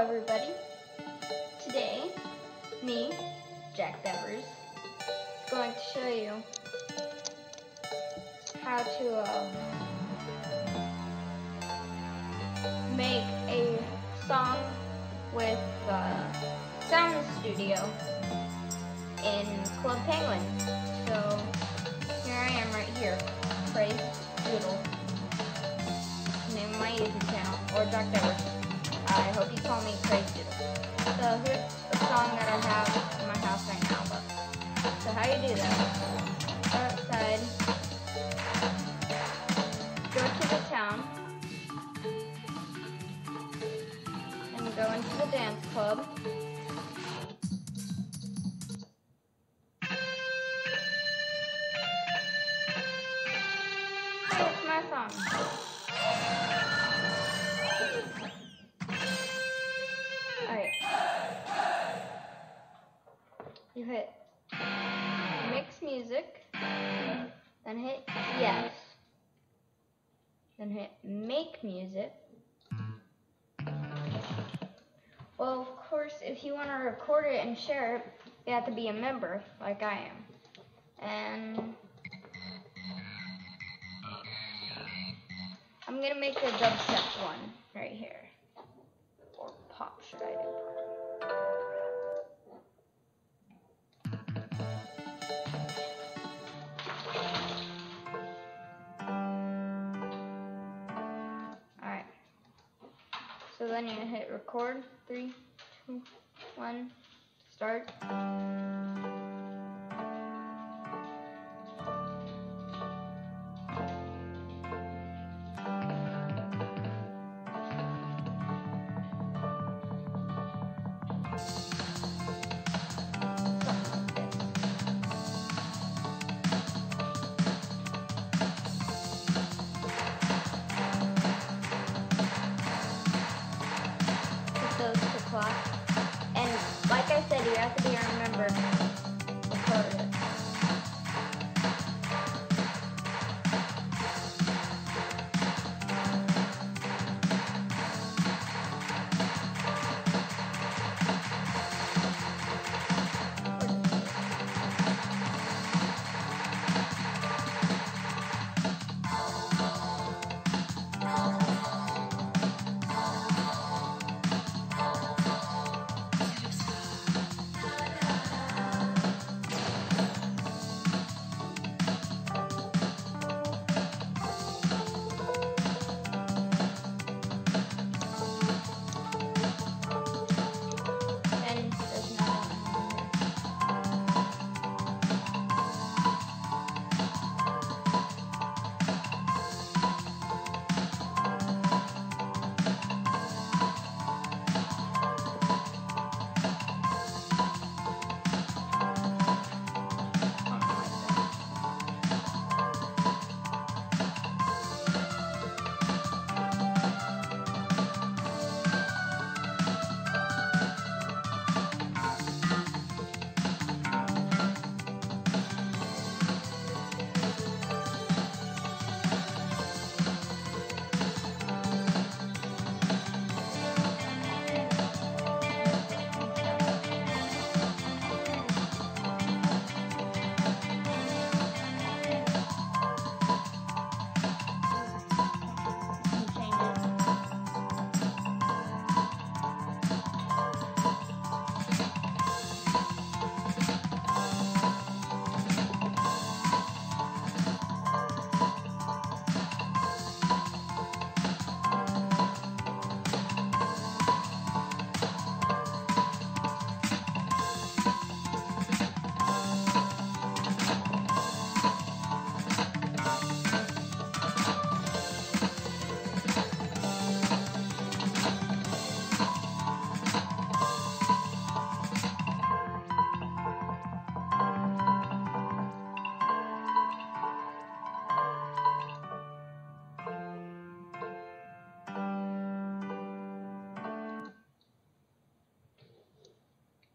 everybody. Today, me, Jack Devers, is going to show you how to um, make a song with uh, Sound Studio in Club Penguin. So here I am right here, Praise Doodle. Name my YouTube channel, or Jack Devers. I hope you call me crazy. So here's a song that I have in my house right now. But, so how you do that? Outside, go to the town, and go into the dance club. You hit mix music, then hit yes, then hit make music. Well, of course, if you want to record it and share it, you have to be a member, like I am. And I'm gonna make a dubstep one right here. Or pop, should I do? Then you hit record. Three, two, one, start. I said, you have to be a member.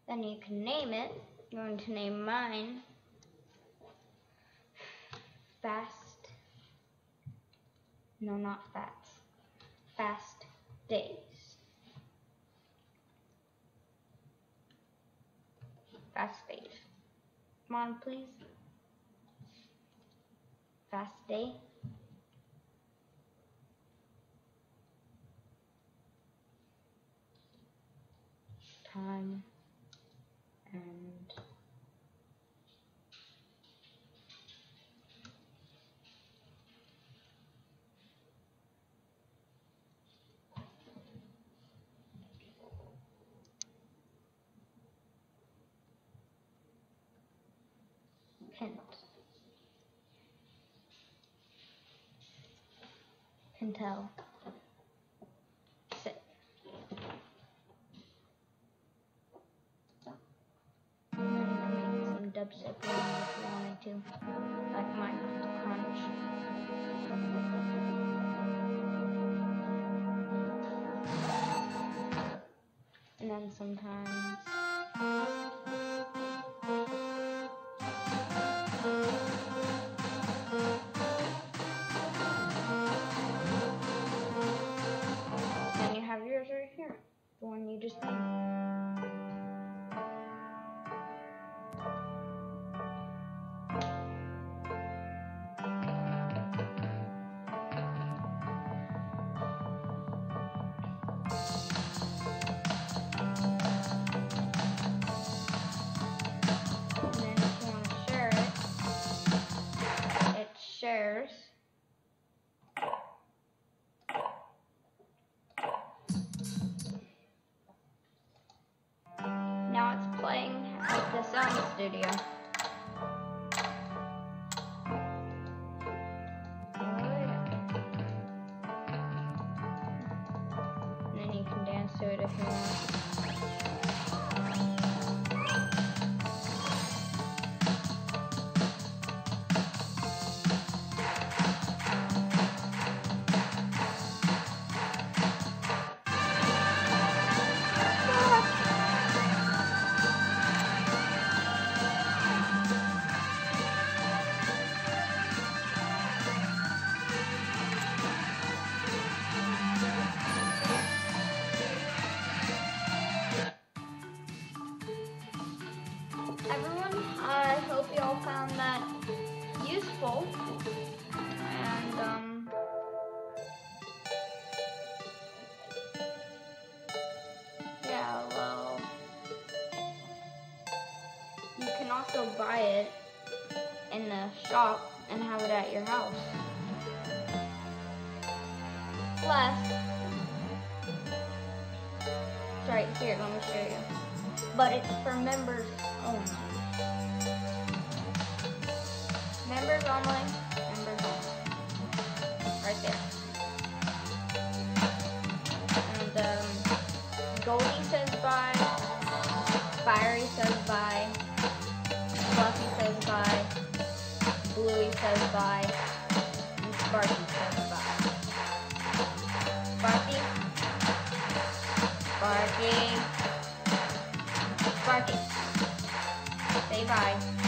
Then you can name it. I'm going to name mine Fast. No, not fast. Fast Days. Fast Days. Come on, please. Fast Day. Can make some dubstep if you wanted to. Like my crunch. And then sometimes one you sound Everyone, I hope you all found that useful. And, um, yeah, well, you can also buy it in the shop and have it at your house. Plus, sorry, here, let me show you. But it's for members only. Members only, members only. Right there. And, um, Goldie says bye. Fiery says bye. Fluffy says bye. Bluey says bye. And Sparky says bye. Sparky. Sparky. Say bye.